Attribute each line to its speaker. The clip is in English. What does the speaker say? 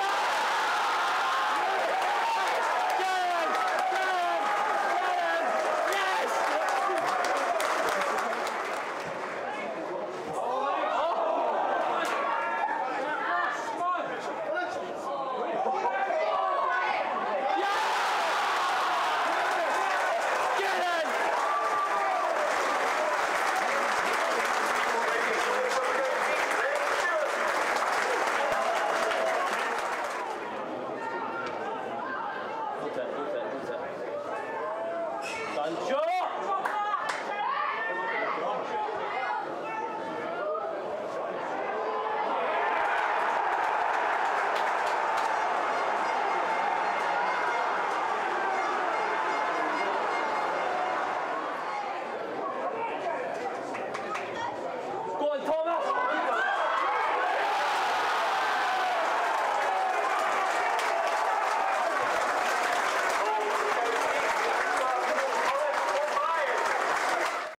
Speaker 1: Yeah!